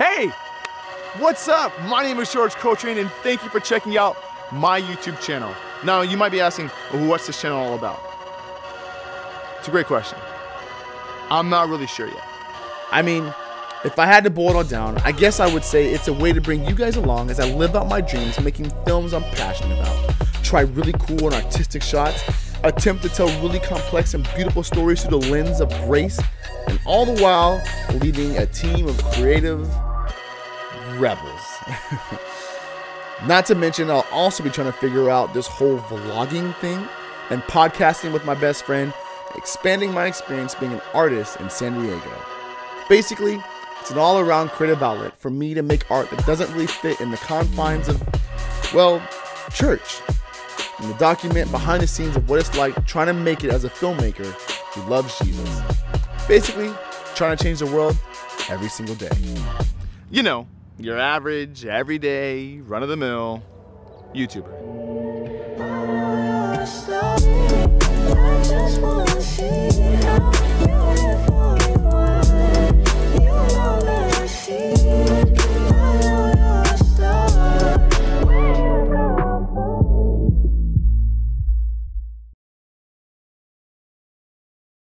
Hey, what's up? My name is George Coletrain, and thank you for checking out my YouTube channel. Now, you might be asking, what's this channel all about? It's a great question. I'm not really sure yet. I mean, if I had to boil it all down, I guess I would say it's a way to bring you guys along as I live out my dreams making films I'm passionate about. Try really cool and artistic shots, attempt to tell really complex and beautiful stories through the lens of grace, and all the while leading a team of creative rebels. Not to mention, I'll also be trying to figure out this whole vlogging thing and podcasting with my best friend, expanding my experience being an artist in San Diego. Basically, it's an all around creative outlet for me to make art that doesn't really fit in the confines of, well, church. And to document behind the scenes of what it's like trying to make it as a filmmaker who loves Jesus. Basically, trying to change the world every single day. You know, your average, everyday, run of the mill YouTuber.